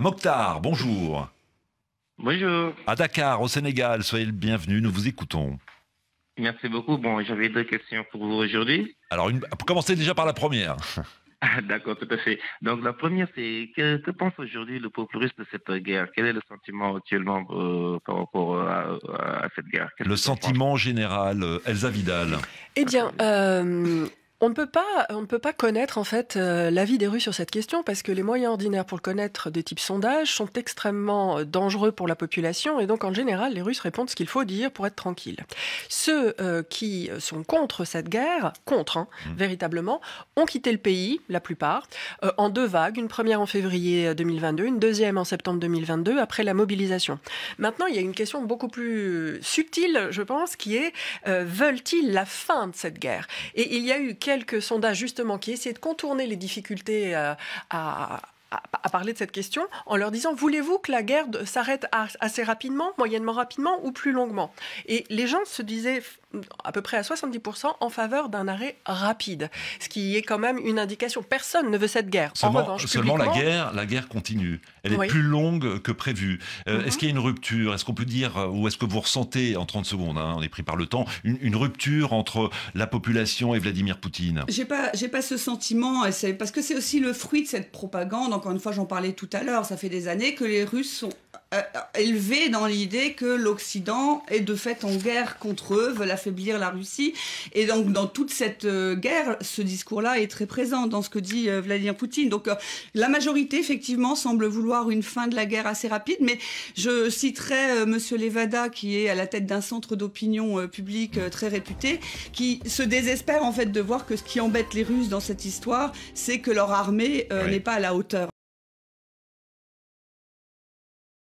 Mokhtar, bonjour. Bonjour. À Dakar, au Sénégal, soyez le bienvenu, nous vous écoutons. Merci beaucoup. Bon, j'avais deux questions pour vous aujourd'hui. Alors, une... commencer déjà par la première. D'accord, tout à fait. Donc la première, c'est que, que pense aujourd'hui le peuple russe de cette guerre? Quel est le sentiment actuellement euh, par rapport à, à cette guerre? Le sentiment général, euh, Elsa Vidal. Eh bien, euh, on ne peut pas, on ne peut pas connaître en fait euh, l'avis des Russes sur cette question parce que les moyens ordinaires pour le connaître de type sondage sont extrêmement euh, dangereux pour la population et donc en général les Russes répondent ce qu'il faut dire pour être tranquille. Ceux euh, qui sont contre cette guerre, contre hein, Mm. véritablement, ont quitté le pays, la plupart, euh, en deux vagues, une première en février 2022, une deuxième en septembre 2022 après la mobilisation. Maintenant, il y a une question beaucoup plus subtile, je pense, qui est veulent-ils la fin de cette guerre? Et il y a eu quelques sondages justement qui essayaient de contourner les difficultés euh, à, parler de cette question en leur disant voulez-vous que la guerre s'arrête assez rapidement, moyennement rapidement ou plus longuement? Et les gens se disaient à peu près à 70% en faveur d'un arrêt rapide, ce qui est quand même une indication. Personne ne veut cette guerre. en Seulement, revanche, seulement la guerre, la guerre continue. Elle est Oui. plus longue que prévu. Euh, Mhm. Est-ce qu'il y a une rupture? Est-ce qu'on peut dire, euh, ou est-ce que vous ressentez, en 30 secondes, hein, on est pris par le temps, une, une rupture entre la population et Vladimir Poutine? J'ai pas, j'ai pas ce sentiment, et c'est parce que c'est aussi le fruit de cette propagande. Encore une fois, j'en parlais tout à l'heure. Ça fait des années que les Russes sont élevés dans l'idée que l'Occident est de fait en guerre contre eux, veulent affaiblir la Russie. Et donc, dans toute cette euh, guerre, ce discours-là est très présent dans ce que dit euh, Vladimir Poutine. Donc, euh, la majorité, effectivement, semble vouloir une fin de la guerre assez rapide. Mais je citerai euh, Monsieur Levada, qui est à la tête d'un centre d'opinion euh, publique euh, très réputé, qui se désespère en fait de voir que ce qui embête les Russes dans cette histoire, c'est que leur armée euh, Oui. n'est pas à la hauteur.